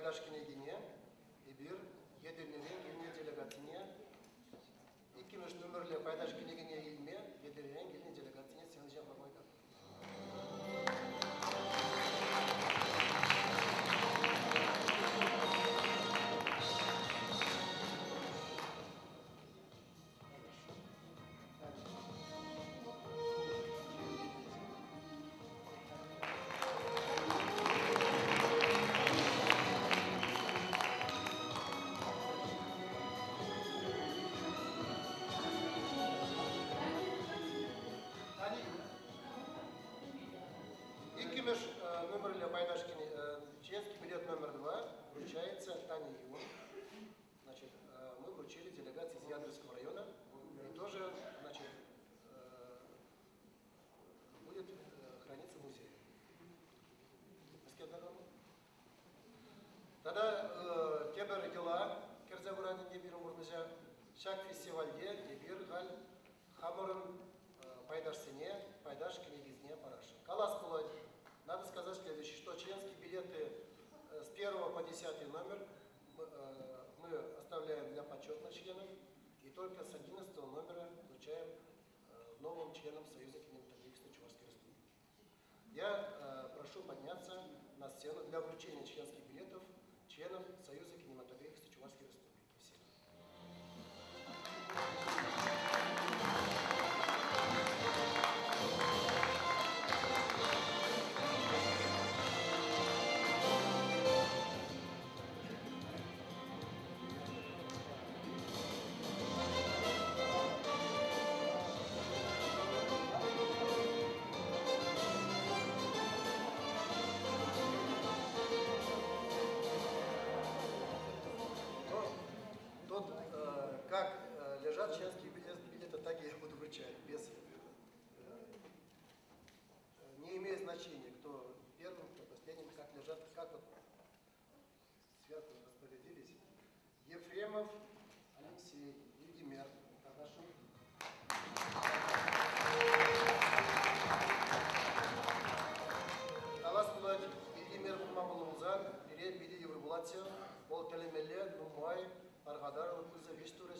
paydaş kineginiye, bir yedirliğine gelin inceleme İki üç numaralı paydaş kineginiye ilmiye yedirliğine gelin inceleme номер Пайдашкини, членский билет номер два вручается Тане Юн. Значит, э, мы вручили делегации из Яндельского района. И тоже, значит, э, будет э, храниться в музее. Тогда кебер дела, керзавурани дебир урныжа, шак фестивальде дебир галь хамырын пайдашсене, пайдаш книгизне 1 по 10 номер мы, э, мы оставляем для почетных членов, и только с 11 номера вручаем э, новым членам Союза кинематографистов Чувашской Республики. Я э, прошу подняться на сцену для вручения членских билетов членов Союза Биди Евробулация, Ол Телемеле, Нумай, Аргадар, Лукуза, Виштуре,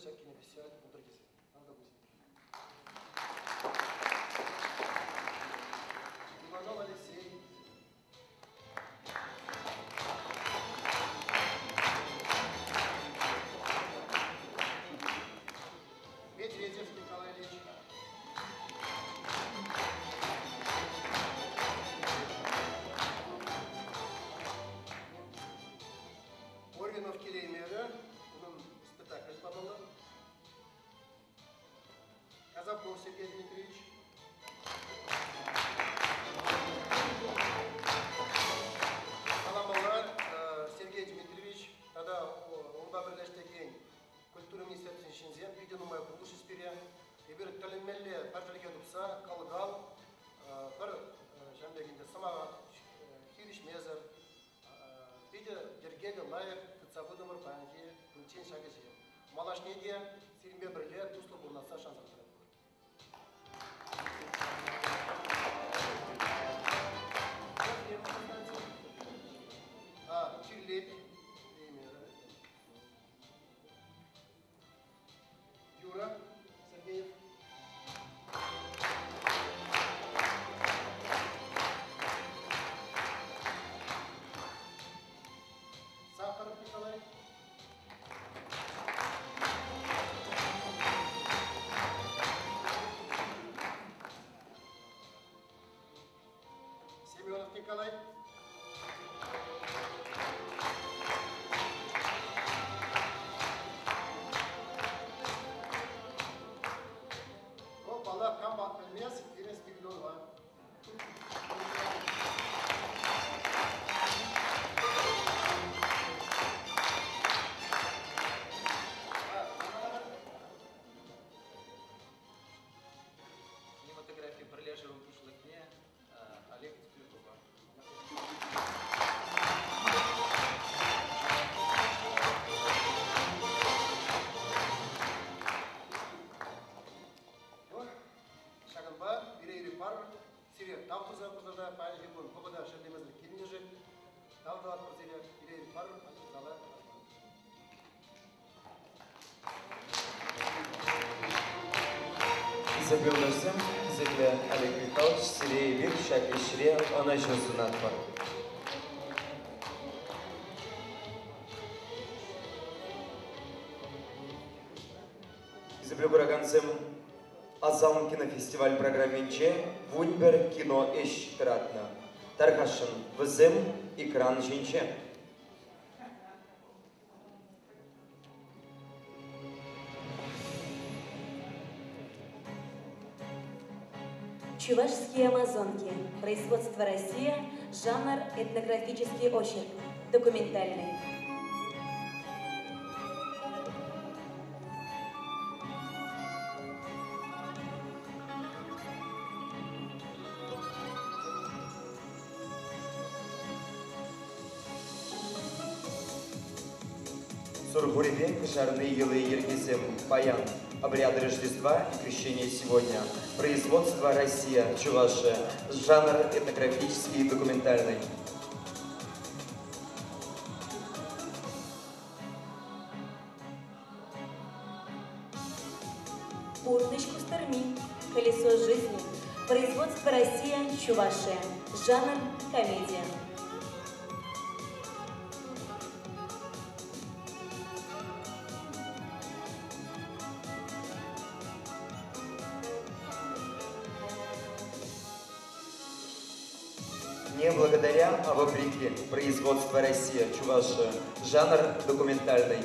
Павлов Сергей Дмитриевич. Аламалар Сергей Дмитриевич, ада онда бірлештеген культура министерствен шинзен, үйден ұмай құрылыш іспире, ебір тіліммелі пәртілге дұпса, қалғал, бір жәндегінде сымаға хириш мезір, Биде дергеге лайық тұтсабы дұмыр пәнге күнчен шагы жиын. Малашнеге сирме бірлер тұслы болнаса шанса. Забелдасым қызыклы Олег Михайлович сирей бек шәкешіре ана жүзін атпар. Изіблі бұраганцым Азам кинофестиваль программенче Вунбер кино еш тұратны. Тарқашын візім экран жинче. Чувашские амазонки. Производство Россия. Жанр этнографический очерк. Документальный. Сургуребен, жарные елы Ергизем, Паян. Обряды Рождества и Крещения сегодня. Производство Россия, Чувашия. Жанр этнографический и документальный. Урныч Кустарми. Колесо жизни. Производство Россия. Чувашия. Жанр комедия. Производство Россия, Чувашия. Жанр документальный.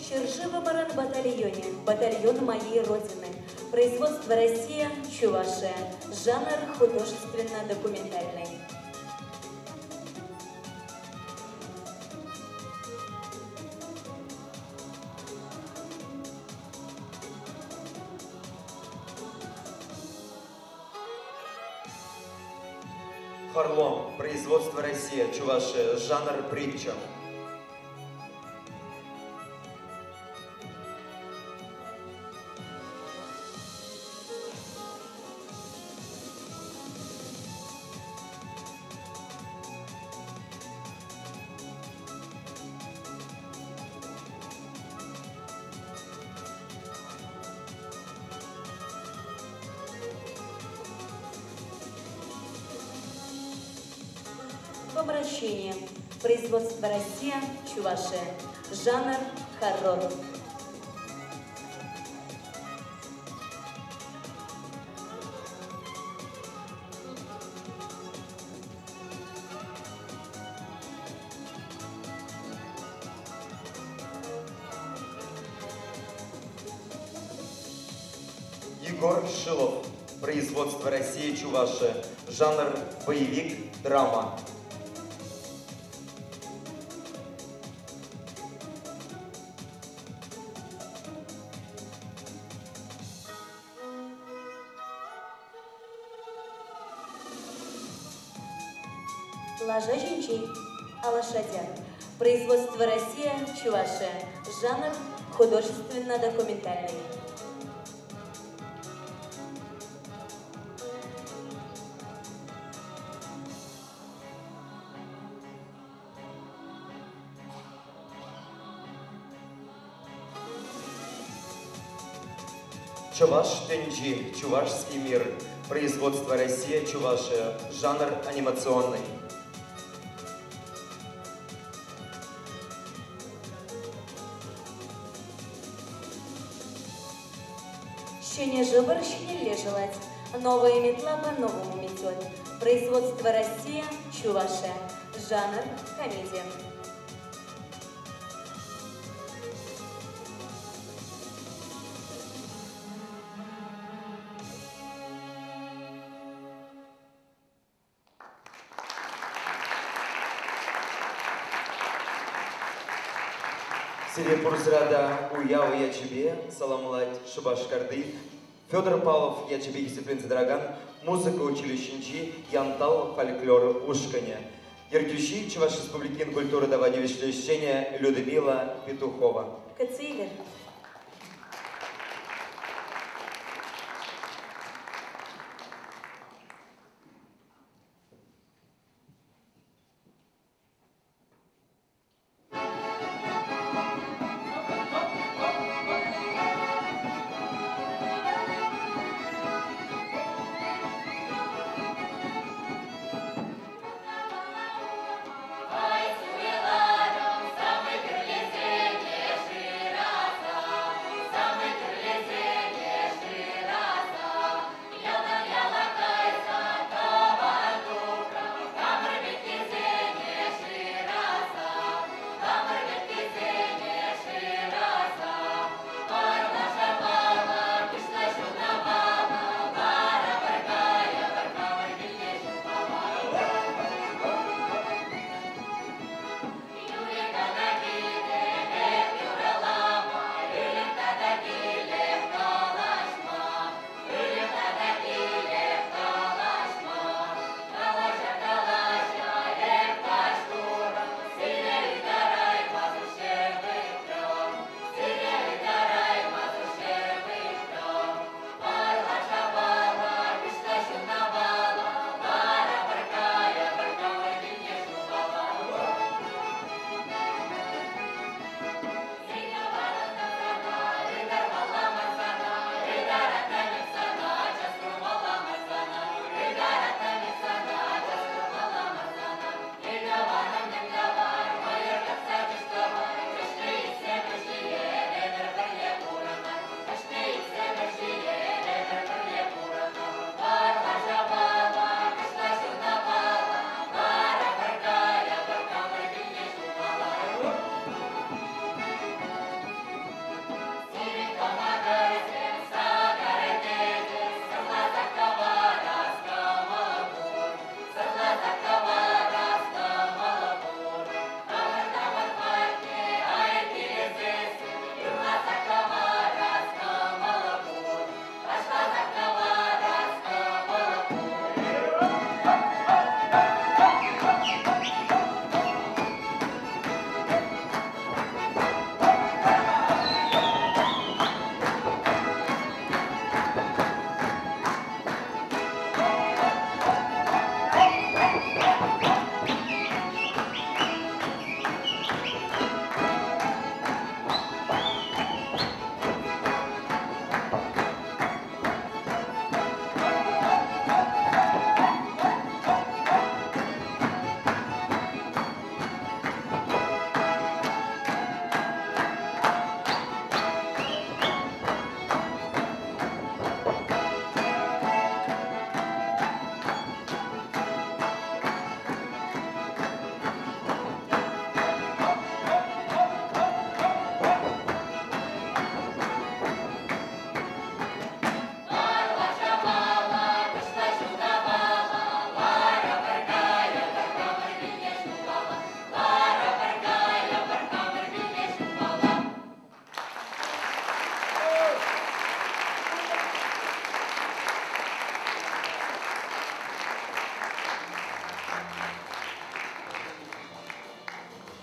Ширжи в оборон батальоне. Батальон моей родины. Производство Россия. Чувашия. Жанр художественно-документальный. Харлон. Производство Россия, Чувашия. Жанр притча. В обращении. Производство Россия. Чувашия. Жанр хоррор. Егор Шилов. Производство Россия, Чувашия. Жанр боевик, драма. Производство Россия. Чувашия. Жанр художественно-документальный. Чуваш Тенджи. Чувашский мир. Производство Россия, Чувашия. Жанр анимационный. Ще не не лежелать. Новая метла по-новому метет. Производство Россия. Чувашия. Жанр комедия. Сире Пурзрада Уяу я тебе, Саламулать Шабашкарды, Федор Павлов я тебе дисциплин Драган, музыка училищенчи, Янтал фольклор Ушканя. Ергюши Чуваш Республикин культуры давання віщення Людмила Петухова. Кацилер.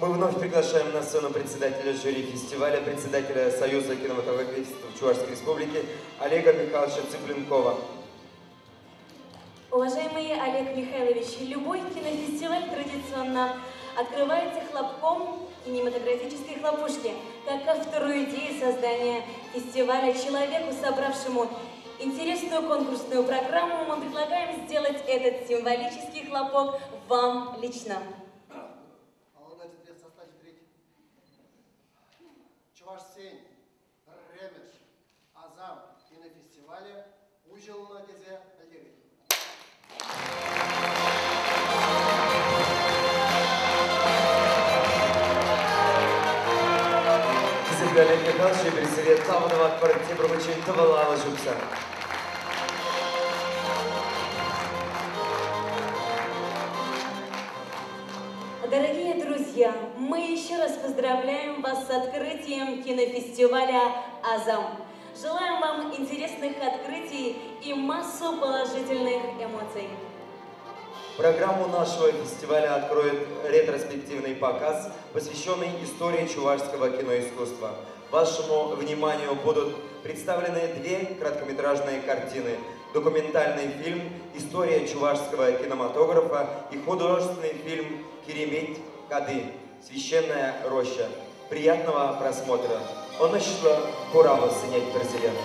Мы вновь приглашаем на сцену председателя жюри фестиваля, председателя Союза кинематографистов Чувашской Республики Олега Михайловича Цыпленкова. Уважаемый Олег Михайлович, любой кинофестиваль традиционно открывается хлопком кинематографической хлопушки, как автору идеи создания фестиваля, человеку, собравшему интересную конкурсную программу, мы предлагаем сделать этот символический хлопок вам лично. Сень, ремеш, азам кинофестивале, ужылына тезе әлдегет. Bizimle Oleg Mихайлович birisiyle tamamını akbarat tebrik için tıvalı жукса. Дорогие друзья, мы еще раз поздравляем вас с открытием кинофестиваля «Азам». Желаем вам интересных открытий и массу положительных эмоций. Программу нашего фестиваля откроет ретроспективный показ, посвященный истории чувашского киноискусства. Вашему вниманию будут представлены две краткометражные картины. Документальный фильм «История чувашского кинематографа» и художественный фильм «Керемет Кады. Священная роща». Приятного просмотра. Он Курава Сынять Президент.